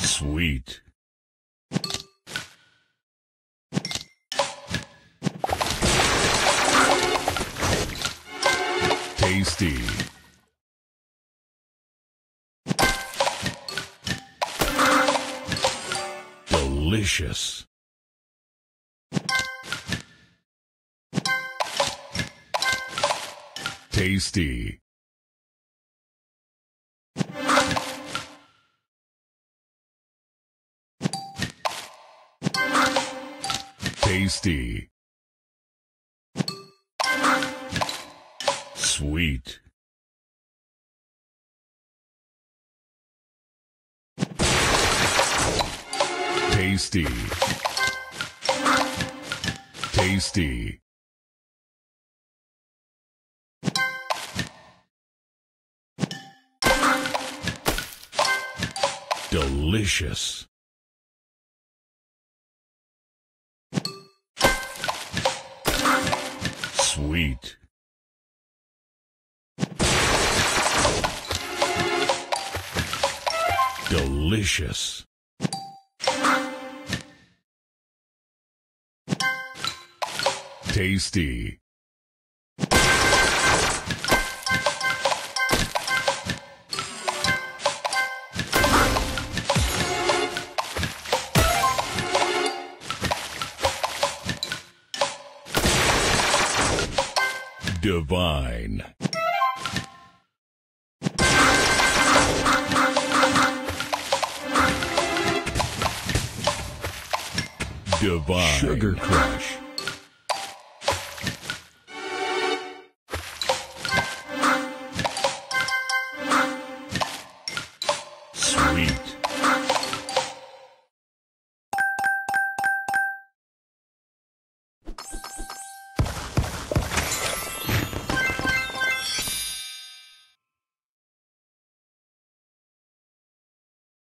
Sweet. Tasty. Delicious. Tasty. Tasty. Sweet. Tasty. Tasty. Delicious. Sweet. Delicious. Tasty. Divine. Divine. Sugar Crush.